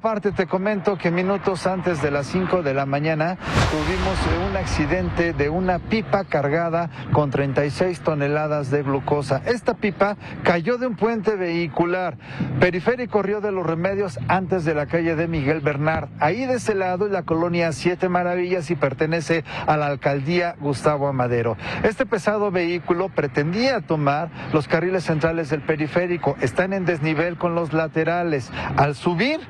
Aparte te comento que minutos antes de las 5 de la mañana tuvimos un accidente de una pipa cargada con 36 toneladas de glucosa. Esta pipa cayó de un puente vehicular periférico Río de los Remedios antes de la calle de Miguel Bernard. Ahí de ese lado es la colonia Siete Maravillas y pertenece a la alcaldía Gustavo Amadero. Este pesado vehículo pretendía tomar los carriles centrales del periférico. Están en desnivel con los laterales. Al subir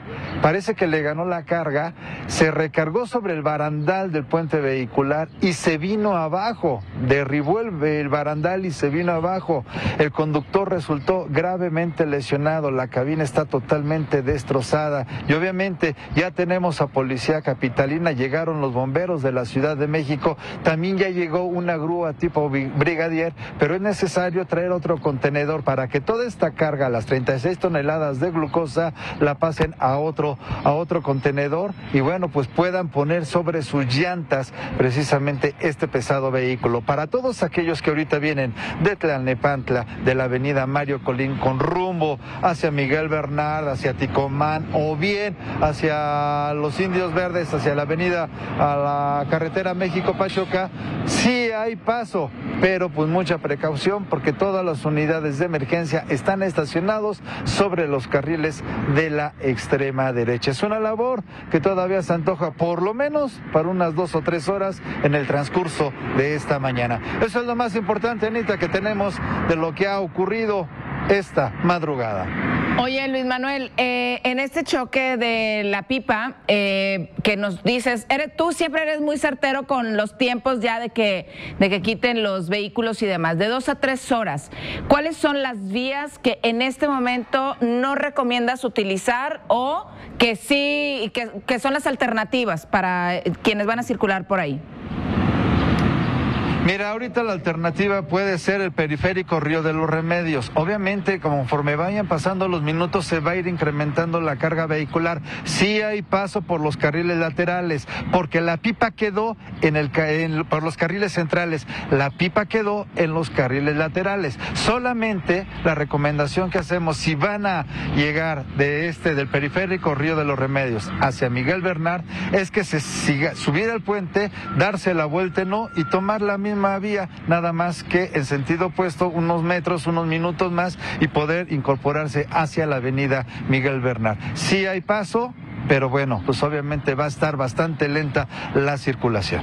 parece que le ganó la carga, se recargó sobre el barandal del puente vehicular y se vino abajo, derribó el, barandal y se vino abajo. El conductor resultó gravemente lesionado, la cabina está totalmente destrozada y obviamente ya tenemos a Policía Capitalina, llegaron los bomberos de la Ciudad de México, también ya llegó una grúa tipo brigadier, pero es necesario traer otro contenedor para que toda esta carga, las 36 toneladas de glucosa, la pasen a otro a otro contenedor y bueno, pues puedan poner sobre sus llantas precisamente este pesado vehículo. Para todos aquellos que ahorita vienen de Tlalnepantla, de la avenida Mario Colín con rumbo hacia Miguel Bernard, hacia Ticomán o bien hacia los Indios Verdes, hacia la avenida a la carretera México-Pachuca, sí hay paso, pero pues mucha precaución porque todas las unidades de emergencia están estacionados sobre los carriles de la extrema derecha. Es una labor que todavía se antoja por lo menos para unas dos o tres horas en el transcurso de esta mañana. Eso es lo más importante, Anita, que tenemos de lo que ha ocurrido esta madrugada. Oye, Luis Manuel, eh, en este choque de la pipa, eh, que nos dices, eres, tú siempre eres muy certero con los tiempos ya de que, de que quiten los vehículos y demás, de dos a tres horas. ¿Cuáles son las vías que en este momento no recomiendas utilizar o que sí, que, que son las alternativas para quienes van a circular por ahí? Mira, ahorita la alternativa puede ser el periférico Río de los Remedios. Obviamente, conforme vayan pasando los minutos, se va a ir incrementando la carga vehicular. Sí hay paso por los carriles laterales, porque la pipa quedó en el por los carriles centrales. La pipa quedó en los carriles laterales. Solamente la recomendación que hacemos, si van a llegar de este, del periférico Río de los Remedios hacia Miguel Bernard, es que se siga, subir al puente, darse la vuelta no y tomar la misma misma vía, nada más que en sentido opuesto, unos metros, unos minutos más y poder incorporarse hacia la avenida Miguel Bernal. Sí hay paso, pero bueno, pues obviamente va a estar bastante lenta la circulación.